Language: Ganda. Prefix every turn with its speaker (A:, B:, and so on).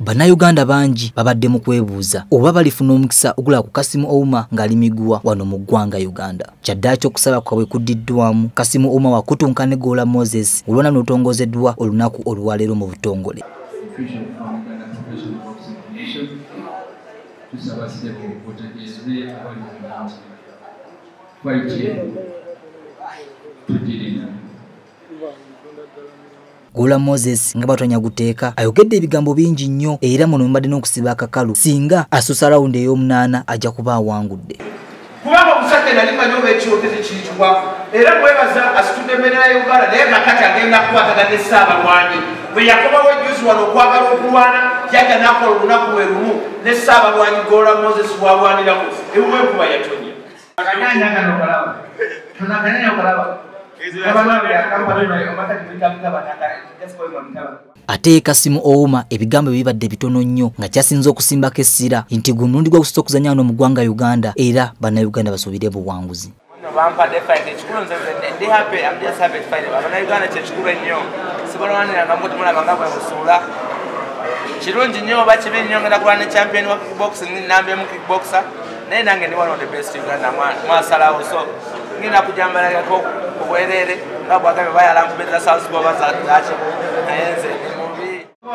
A: bannayuganda bangi babadde mu kwebuuza oba balifuna omukisa ogula ku kasimu ouma ng'ali miguwa wano mu ggwanga uganda. Kyaddaaki okusaba kwabwe kuddiddwamu kasimu ouma wakutunka ne goola moses olwona lutongozeddwa olunaku olwaleero mu butongole. tusaba ssebo otegeeze abali mu fayiti tugirina gula moses nga batonya guteeka ayogedde ebigambo bingi nnyo era muno mbadde n'okusiba akakalu singa asusa rawundi ey'omunaana ajja kuba awangudde.
B: Kubanga omusajja nali manyi oba ekyotezi kiyitibwaku era mwebaza asitudde emmere ya uganda naye nakati agenda kukwatagana essaabalwanyi bwe yakomawo ejuzi wano okwagala okulwana yajja nakola olunaku lwe lumu nessaabalwanyi gola moses bwalwanirako ewuwe enkuba yatonya
A: ate kasimu ouma ebigambo ebibadde bitono nnyo nga kyasinza okusimbako essira nti gu mulundi gwakusosa okuzanya wano mu ggwanga uganda era bannayuganda basuubire buwanguzi.
C: Bampadde fight ekikulu nze ndi happy I'm just happy fight. Abannayuganda kyekikulu ennyo. Sibalwaniranga muti mulaba nga bwe musuula kirungi nnyo oba kibi nnyo ngenda kulwa ne champion wa kickboxing nambemu kickboxer. Naye nange ndi one of the best uganda mwasalawo. So ngenda kujambalagako obwerere nabwagabye bayala nkubeera sazigoba zaki naye nze mubi
B: Oh,